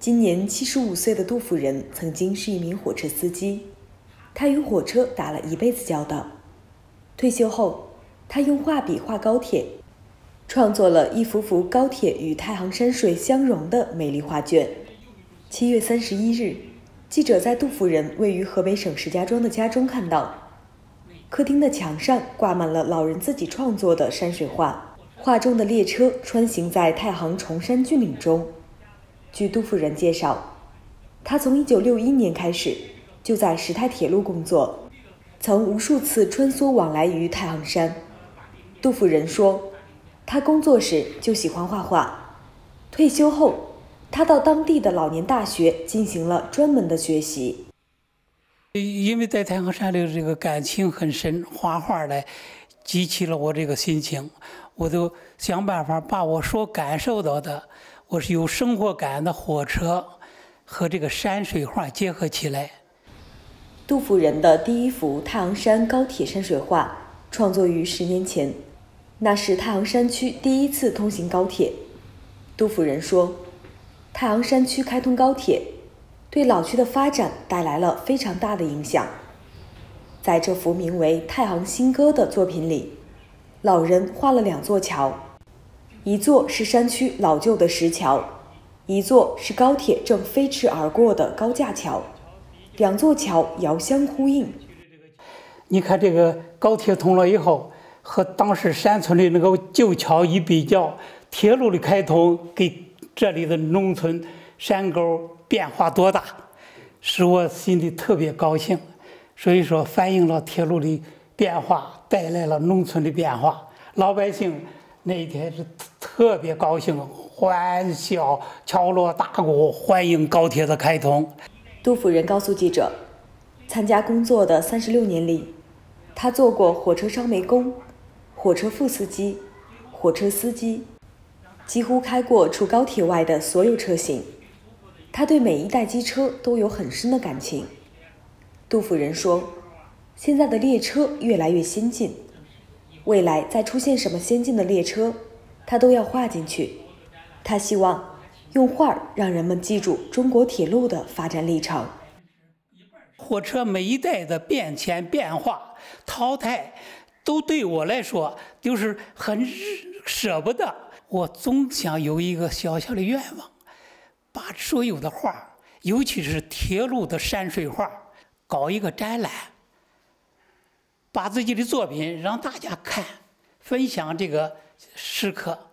今年七十五岁的杜甫人曾经是一名火车司机，他与火车打了一辈子交道。退休后，他用画笔画高铁，创作了一幅幅高铁与太行山水相融的美丽画卷。七月三十一日，记者在杜甫人位于河北省石家庄的家中看到，客厅的墙上挂满了老人自己创作的山水画，画中的列车穿行在太行崇山峻岭中。据杜夫人介绍，他从1961年开始就在石太铁路工作，曾无数次穿梭往来于太行山。杜夫人说，他工作时就喜欢画画，退休后，他到当地的老年大学进行了专门的学习。因为在太行山里这个感情很深，画画来激起了我这个心情，我都想办法把我所感受到的。我是有生活感的火车和这个山水画结合起来。杜甫人的第一幅太行山高铁山水画创作于十年前，那是太行山区第一次通行高铁。杜甫人说：“太行山区开通高铁，对老区的发展带来了非常大的影响。”在这幅名为《太行新歌》的作品里，老人画了两座桥。一座是山区老旧的石桥，一座是高铁正飞驰而过的高架桥，两座桥遥相呼应。你看这个高铁通了以后，和当时山村的那个旧桥一比较，铁路的开通给这里的农村山沟变化多大，使我心里特别高兴。所以说，反映了铁路的变化带来了农村的变化，老百姓。那一天是特别高兴，欢笑，敲锣打鼓，欢迎高铁的开通。杜甫人告诉记者，参加工作的三十六年里，他做过火车烧煤工、火车副司机、火车司机，几乎开过除高铁外的所有车型。他对每一代机车都有很深的感情。杜甫人说：“现在的列车越来越先进。”未来再出现什么先进的列车，他都要画进去。他希望用画让人们记住中国铁路的发展历程。火车每一代的变迁、变化、淘汰，都对我来说就是很舍不得。我总想有一个小小的愿望，把所有的画，尤其是铁路的山水画，搞一个展览。把自己的作品让大家看，分享这个时刻。